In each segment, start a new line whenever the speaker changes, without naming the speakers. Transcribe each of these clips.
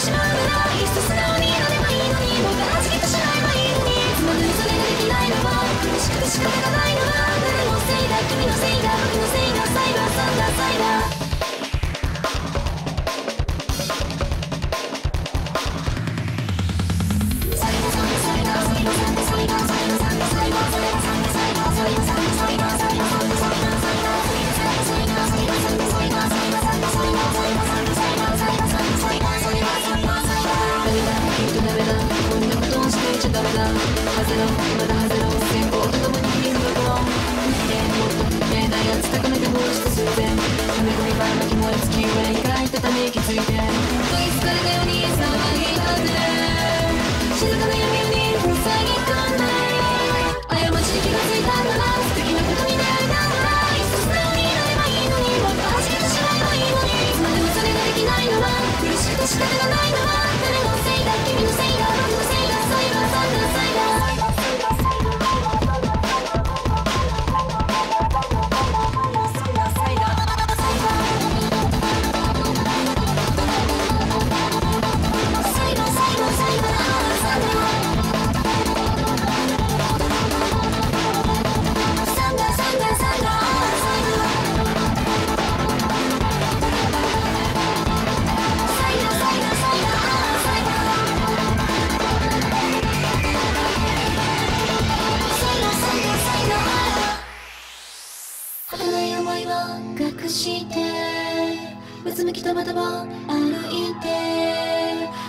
Just know that だきっとダメだこんなことをしていちゃダメだハゼろまだハゼろ先行と共にヒントをしてうつむきとまたを歩いて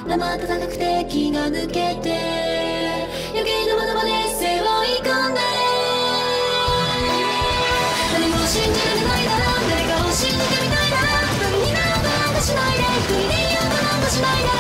生暖かくて気が抜けて余計なものまで背負い込んで。何も信じられないなら誰かを信じてみたいな何理などなんかしないで国に呼ばなんかしないで。